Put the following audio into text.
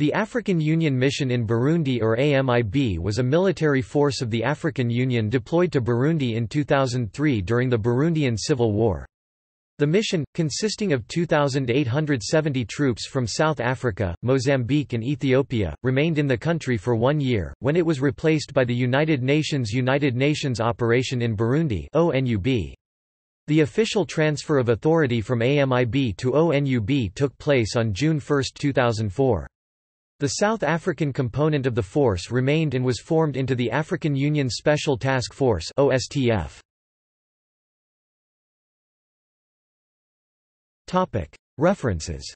The African Union Mission in Burundi or AMIB was a military force of the African Union deployed to Burundi in 2003 during the Burundian Civil War. The mission, consisting of 2,870 troops from South Africa, Mozambique and Ethiopia, remained in the country for one year, when it was replaced by the United Nations United Nations Operation in Burundi ONUB. The official transfer of authority from AMIB to ONUB took place on June 1, 2004. The South African component of the force remained and was formed into the African Union Special Task Force OSTF. References